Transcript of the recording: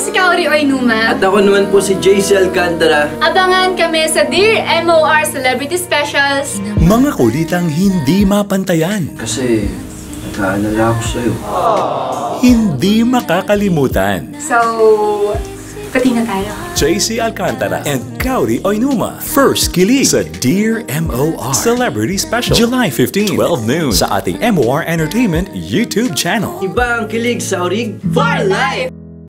si Kaori Oinuma. At ako naman po si JC Alcantara. Abangan kami sa Dear MOR Celebrity Specials. Mga kulitang hindi mapantayan, Kasi nag-aalala ako sa'yo. hindi makakalimutan. So, pati na tayo. JC Alcantara and Kauri Oinuma. First kilig sa Dear MOR Celebrity Special. July 15, 12 noon sa ating MOR Entertainment YouTube channel. Iba ang kilig sa orig. For life!